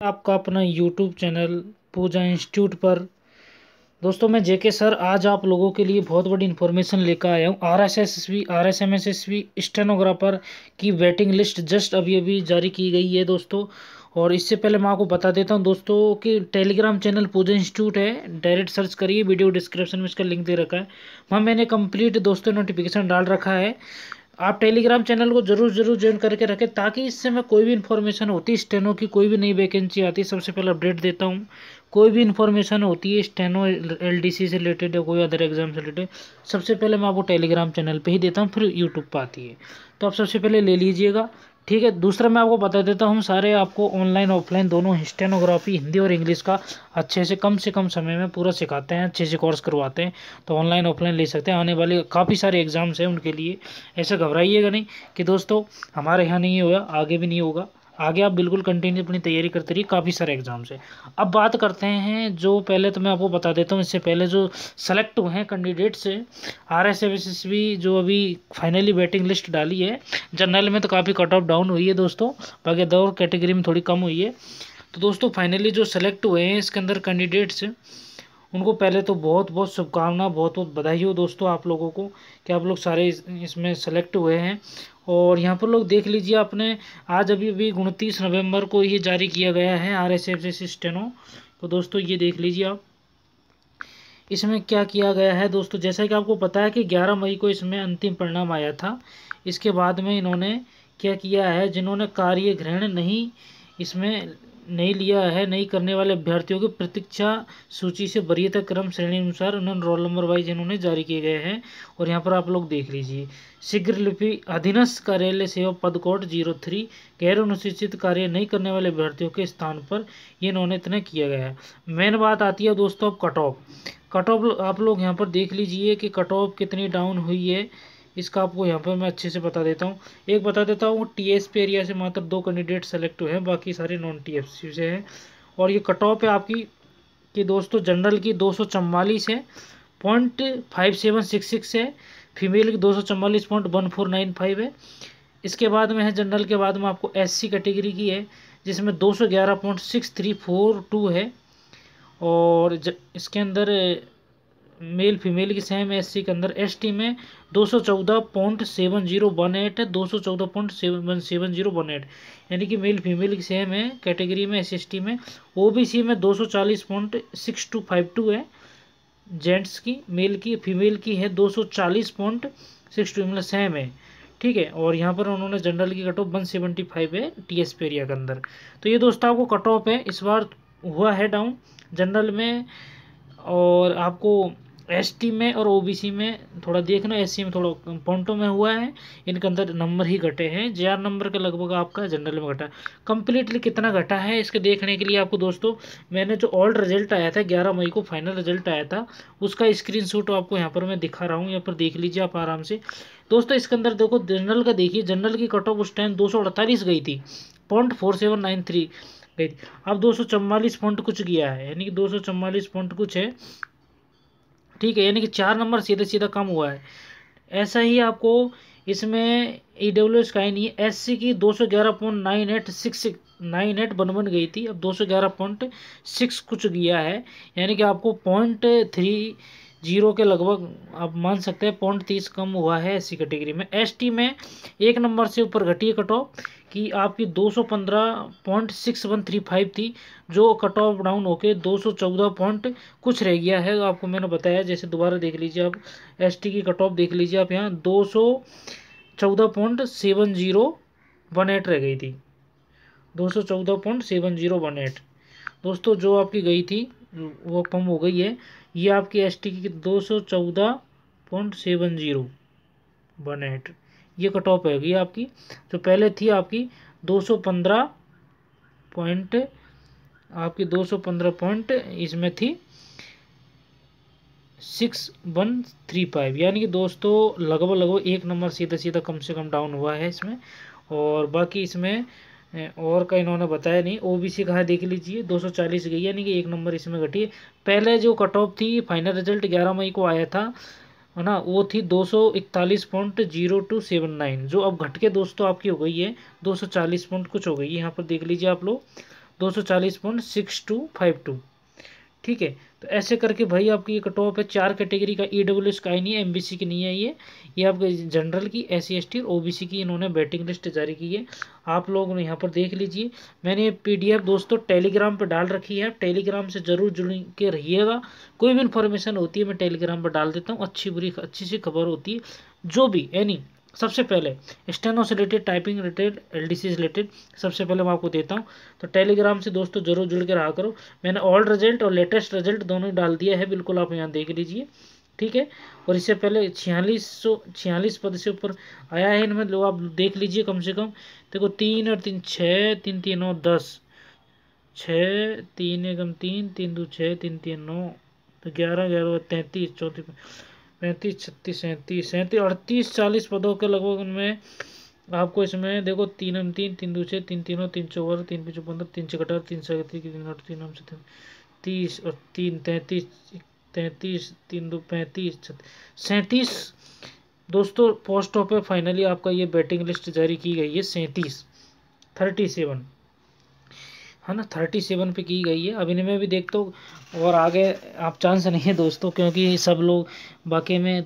आपका अपना YouTube channel पूजा institute पर। दोस्तों, मैं जेके सर आज आप लोगों के लिए बहुत बड़ी इन्फॉर्मेशन लेकर आया हूँ। R S S S V R S M S S V stenographer की वेटिंग लिस्ट जस्ट अभी अभी जारी की गई है दोस्तों। और इससे पहले मैं आपको बता देता हूँ दोस्तों कि टेलीग्राम चैनल पूजा इंस्टीट्यूट है। डायरेक्ट सर्च करिए वीडियो डिस्क्रिप्शन में इसका लिंक दे रखा है। वहाँ मैंने कंप्लीट दोस्तों नोटिफिकेशन डाल रखा है। आप टेलीग्राम चैनल को ज़रूर ज़रूर ज्वाइन करके रखें ताकि इससे मैं कोई भी इन्फॉर्मेशन होती है स्टेनो की, कोई भी नई वैकेंसी आती है सबसे पहले अपडेट देता हूँ। कोई भी इन्फॉर्मेशन होती है स्टेनो एलडीसी से रिलेटेड या कोई अदर एग्ज़ाम से रिलेटेड सबसे पहले मैं आपको टेलीग्राम चैनल पर ही देता हूँ, फिर यूट्यूब पर आती है। तो आप सबसे पहले ले लीजिएगा। ठीक है, दूसरा मैं आपको बता देता हूँ, सारे आपको ऑनलाइन ऑफलाइन दोनों हिस्टेनोग्राफी हिंदी और इंग्लिश का अच्छे से कम से कम समय में पूरा सिखाते हैं, अच्छे से कोर्स करवाते हैं तो ऑनलाइन ऑफलाइन ले सकते हैं। आने वाले काफ़ी सारे एग्ज़ाम्स हैं उनके लिए, ऐसा घबराइएगा नहीं कि दोस्तों, हमारे यहाँ नहीं हुआ आगे भी नहीं होगा। आगे आप बिल्कुल कंटिन्यू अपनी तैयारी करते रहिए, काफ़ी सारे एग्ज़ाम्स हैं। अब बात करते हैं, जो पहले तो मैं आपको बता देता हूँ, इससे पहले जो सेलेक्ट हुए हैं कैंडिडेट्स से आर एस एस जो अभी फाइनली वेटिंग लिस्ट डाली है जनरल में तो काफ़ी कट ऑफ़ डाउन हुई है दोस्तों, बाकी दो कैटेगरी में थोड़ी कम हुई है। तो दोस्तों फाइनली जो सेलेक्ट हुए हैं, इसके अंदर कैंडिडेट्स उनको पहले तो बहुत बहुत शुभकामना, बहुत बहुत बधाई हो दोस्तों आप लोगों को कि आप लोग सारे इसमें सेलेक्ट हुए हैं। और यहाँ पर लोग देख लीजिए आपने, आज अभी अभी उनतीस नवंबर को ये जारी किया गया है R S F S steno तो दोस्तों ये देख लीजिए आप। इसमें क्या किया गया है दोस्तों? जैसा कि आपको पता है कि 11 मई को इसमें अंतिम परिणाम आया था। इसके बाद में इन्होंने क्या किया है, जिन्होंने कार्य ग्रहण नहीं, इसमें नहीं लिया है, नहीं करने वाले अभ्यर्थियों की प्रतीक्षा सूची से वरीयता क्रम श्रेणी अनुसार उन्होंने रोल नंबर वाइज इन्होंने जारी किए गए हैं, और यहाँ पर आप लोग देख लीजिए। शीघ्र लिपि अधीनस्थ कार्यालय सेवा पद कोड ज़ीरो थ्री, गैर अनुसूचित कार्य नहीं करने वाले अभ्यर्थियों के स्थान पर ये इन्होंने इतना किया गया है। मेन बात आती है दोस्तों अब कट ऑफ़ कट ऑफ़ आप लोग यहाँ पर देख लीजिए कि कट ऑफ़ कितनी डाउन हुई है। इसका आपको यहाँ पर मैं अच्छे से बता देता हूँ। एक बता देता हूँ टी एस पी एरिया से मात्र दो कैंडिडेट सेलेक्ट हुए हैं, बाकी सारे नॉन टी एफ़ सी से हैं। और ये कट ऑफ़ है आपकी, कि दोस्तों जनरल की दो सौ चम्वालीस है point five seven six six है फीमेल की दो सौ चम्वालीस point one four nine five है। इसके बाद में है जनरल के बाद में आपको एस सी कैटेगरी की है, जिसमें दो सौ ग्यारह point six three four two है। और इसके अंदर मेल फीमेल की सेम एस के अंदर एस टी में दो सौ चौदह point seven zero one eight है दो सौ चौदह point seven seven zero one eight. यानी कि मेल फीमेल की सेम है, कैटेगरी में, एस एस में। ओ बी सी में दो सौ चालीस point six two five two है। जेंट्स की, मेल की, फीमेल की है दो सौ चालीस पॉइंट सिक्स टू मतलब सेम है। ठीक है? और यहाँ पर उन्होंने जनरल की cut off one seventy five है टी एस पेरिया के अंदर। तो ये दोस्तों आपको कट ऑफ़ है। इस बार हुआ है डाउन जनरल में और आपको एसटी में और ओबीसी में थोड़ा देखना एससी में थोड़ा पॉइंटों में हुआ है। इनके अंदर नंबर ही घटे हैं। आर नंबर के लगभग आपका जनरल में घटा। कम्प्लीटली कितना घटा है, इसके देखने के लिए आपको दोस्तों, मैंने जो ओल्ड रिज़ल्ट आया था, ग्यारह मई को फाइनल रिज़ल्ट आया था, उसका स्क्रीन आपको यहाँ पर मैं दिखा रहा हूँ। यहाँ पर देख लीजिए आप आराम से। दोस्तों, इसके अंदर देखो जनरल का देखिए जनरल की कट ऑफ़ उस टाइम दो सौ अड़तालीस गई थी। Point four seven nine three गई थी। अब दो सौ कुछ गया है, यानी कि दो सौ कुछ है। ठीक है, यानी कि चार नंबर सीधे सीधा कम हुआ है। ऐसा ही आपको इसमें ई डब्ल्यू एस का ही नहीं एस सी की दो सौ ग्यारह point nine eight six nine eight बन बन गई थी। अब दो सौ ग्यारह पॉइंट सिक्स कुछ गया है। यानी कि आपको पॉइंट थ्री ज़ीरो के लगभग, आप मान सकते हैं, पॉइंट तीस कम हुआ है एस कैटेगरी में। एस टी में एक नंबर से ऊपर घटी है कट ऑफ़ कि आपकी दो सौ पंद्रह point six one three five थी, जो कट ऑफ़ डाउन होके दो सौ चौदह पॉइंट कुछ रह गया है। आपको मैंने बताया, जैसे दोबारा देख लीजिए आप एस टी की कट ऑफ़ देख लीजिए आप यहाँ, दो सौ चौदह point seven zero one eight रह गई थी। दो सौ चौदह point seven zero one eight. दोस्तों, जो आपकी गई थी वो कम हो गई है। ये आपकी एस टी की दो सौ चौदह point seven zero one eight. ये कट ऑफ़ है आपकी। जो पहले थी आपकी दो सौ पंद्रह पॉइंट, आपकी दो सौ पंद्रह पॉइंट, इसमें थी सिक्स वन थ्री फाइव। यानी कि दोस्तों लगभग लगभग एक नंबर सीधा सीधा कम से कम डाउन हुआ है इसमें। और बाकी इसमें और का इन्होंने बताया नहीं। ओ बी सी कहा देख लीजिए 240 गई यानी कि एक नंबर इसमें घटी है। पहले जो कट ऑफ़ थी फाइनल रिज़ल्ट 11 मई को आया था, है ना, वो थी दो सौ इकतालीस point zero two seven nine. जो अब घट के दोस्तों आपकी हो गई है, दो सौ चालीस पॉइंट कुछ हो गई यहाँ पर देख लीजिए आप लोग, दो सौ चालीस point six two five two. ठीक है तो ऐसे करके भाई आपकी ये कट ऑफ़ है, चार कैटेगरी का ई डब्ल्यू एस का ही नहीं है एम बी सी की नहीं है ये। ये आपके जनरल की एस सी एस टी और ओ बी सी की इन्होंने बैटिंग लिस्ट जारी की है। आप लोग यहाँ पर देख लीजिए। मैंने ये पी डी एफ़ दोस्तों टेलीग्राम पर डाल रखी है। टेलीग्राम से ज़रूर जुड़ के रहिएगा। कोई भी इन्फॉर्मेशन होती है, मैं टेलीग्राम पर डाल देता हूँ। अच्छी बुरी, अच्छी सी खबर होती है। जो भी एनी सबसे पहले स्टेनो से रिलेटेड टाइपिंग रिलेटेड एल से रिलेटेड सबसे पहले मैं आपको देता हूँ। तो टेलीग्राम से दोस्तों ज़रूर जुड़ के रहा करो। मैंने ओल्ड रिज़ल्ट और लेटेस्ट रिज़ल्ट दोनों डाल दिया है। बिल्कुल आप यहाँ देख लीजिए। ठीक है? और इससे पहले छियालीस सौ, छियालीस पद से ऊपर आया है इनमें लोग आप देख लीजिए कम से कम। देखो, तीन और तीन छः तीन तीन, नौ, दस। छः तीन एकम तीन तीन, दो छः तीन तीन, नौ तो ग्यारह ग्यारह, तैंतीस, चौंतीस, पैंतीस, छत्तीस, सैंतीस सैंतीस, अड़तीस, चालीस पदों के लगभग उनमें आपको इसमें, देखो, तीन एम तीन तीन, दो छः तीन, तीनों तीन, चौवन, तीन पीछे पंद्रह तीन छः चौकटर तीन सौ तीन आठ तीन नौ से तीस, और तीन, तैंतीस तैंतीस, तीन दो पैंतीस सैंतीस। दोस्तों पोस्ट पे फाइनली आपका ये बैटिंग लिस्ट जारी की गई है, सैंतीस। थर्टी सेवन है ना थर्टी सेवन पे की गई है। अब इनमें भी देखता हूँ और आगे आप चांस नहीं है दोस्तों, क्योंकि सब लोग बाकी में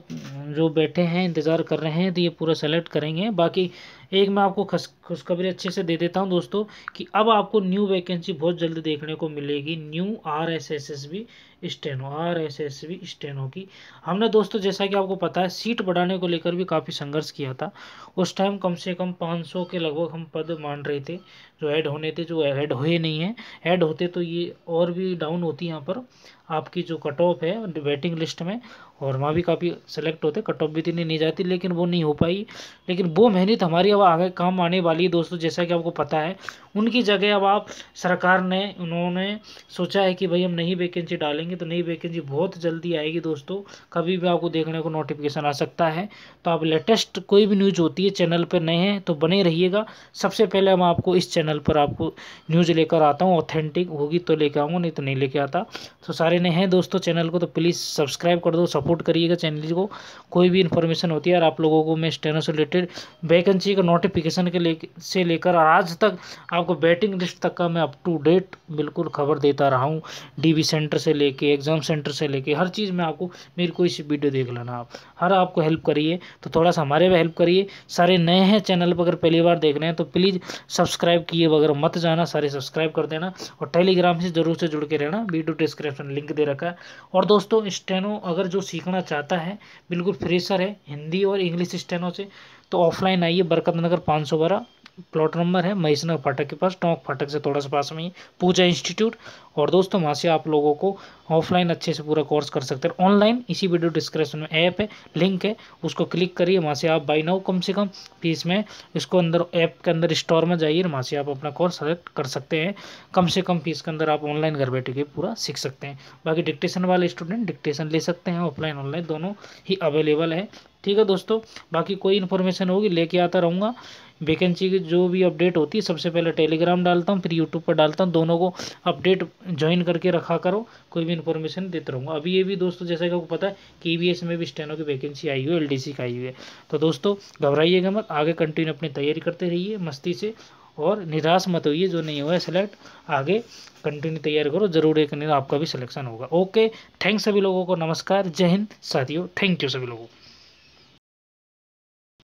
जो बैठे हैं, इंतज़ार कर रहे हैं तो ये पूरा सेलेक्ट करेंगे। बाकी एक मैं आपको खस, खुशखबरी अच्छे से दे देता हूँ दोस्तों कि अब आपको न्यू वैकेंसी बहुत जल्द देखने को मिलेगी new R S S S B steno R S S B steno की। हमने दोस्तों जैसा कि आपको पता है, सीट बढ़ाने को लेकर भी काफ़ी संघर्ष किया था। उस टाइम कम से कम 500 के लगभग हम पद मान रहे थे, जो ऐड होने थे, जो ऐड हुए नहीं हैं। ऐड होते तो ये और भी डाउन होती यहाँ पर। आपकी जो कट ऑफ़ है वेटिंग लिस्ट में, और वहाँ भी काफ़ी सेलेक्ट होते कट ऑफ़ भी इतनी नहीं जाती, लेकिन वो नहीं हो पाई। लेकिन वो मेहनत हमारी अब आगे काम आने वाली है दोस्तों जैसा कि आपको पता है। उनकी जगह अब आप, सरकार ने, उन्होंने सोचा है कि भाई हम नई वैकेंसी डालेंगे तो नई वैकेंसी बहुत जल्दी आएगी दोस्तों। कभी भी आपको देखने को नोटिफिकेशन आ सकता है। तो आप लेटेस्ट कोई भी न्यूज़ होती है चैनल पर नए हैं तो बने रहिएगा। सबसे पहले हम आपको इस चैनल पर आपको न्यूज़ लेकर आता हूँ ऑथेंटिक होगी तो लेकर आऊँगा, नहीं तो नहीं लेके आता। तो सारे नए हैं दोस्तों चैनल को तो प्लीज़ सब्सक्राइब कर दो सपोर्ट करिएगा चैनल को। कोई भी इन्फॉर्मेशन होती है और आप लोगों को मैं स्टेनो से रिलेटेड वैकेंसी का नोटिफिकेशन के ले से लेकर आज तक आपको बैटिंग लिस्ट तक का मैं अप टू डेट बिल्कुल खबर देता रहा हूँ। डी सेंटर से लेके एग्ज़ाम सेंटर से लेके, हर चीज़ में आपको मेरी कोई सी वीडियो देख लेना आप। हर आपको हेल्प करिए तो थोड़ा सा हमारे भी हेल्प करिए। सारे नए हैं चैनल पर अगर पहली बार देख रहे हैं तो प्लीज़ सब्सक्राइब किए वगैरह मत जाना, सारे सब्सक्राइब कर देना। और टेलीग्राम से ज़रूर से जुड़ के रहना वीडियो डिस्क्रिप्शन लिंक दे रखा है। और दोस्तों स्टेनो अगर जो सीखना चाहता है, बिल्कुल फ्रेशर है, हिंदी और इंग्लिश स्टेनो से तो ऑफलाइन आइए बरकत नगर पाँच सौ बारह। प्लॉट नंबर है महेशनगर फाटक के पास, टोंक फाटक से थोड़ा सा पास में ही पूजा इंस्टीट्यूट। और दोस्तों वहाँ से आप लोगों को ऑफलाइन अच्छे से पूरा कोर्स कर सकते हैं। ऑनलाइन, इसी वीडियो डिस्क्रिप्शन में ऐप है, लिंक है, उसको क्लिक करिए। वहाँ से आप बाई नाउ कम से कम फ़ीस में इसको अंदर, ऐप के अंदर स्टोर में जाइए। वहाँ से आप अपना कोर्स सेलेक्ट कर सकते हैं। कम से कम फ़ीस के अंदर आप ऑनलाइन घर बैठे के पूरा सीख सकते हैं। बाकी डिक्टेशन वाले स्टूडेंट डिक्टेशन ले सकते हैं, ऑफलाइन, ऑनलाइन, दोनों ही अवेलेबल है। ठीक है दोस्तों, बाकी कोई इन्फॉर्मेशन होगी, लेके आता रहूँगा। वैकेंसी की जो भी अपडेट होती है, सबसे पहले टेलीग्राम डालता हूँ, फिर यूट्यूब पर डालता हूँ, दोनों को अपडेट ज्वाइन करके रखा करो, कोई भी इन्फॉर्मेशन देते रहूँगा अभी ये भी दोस्तों, जैसा कि आपको पता है कि ई में भी स्टेनो की वैकेंसी आई हुई है एल का आई हुई है। तो दोस्तों, घबराइएगा मत, आगे कंटिन्यू अपनी तैयारी करते रहिए, मस्ती से, और निराश मत होइए, जो नहीं हुआ है सेलेक्ट आगे कंटिन्यू तैयार करो, ज़रूर एक नहीं आपका भी सिलेक्शन होगा। ओके थैंक्स सभी लोगों को, नमस्कार, जय हिंद, साथियों थैंक यू सभी लोगों को।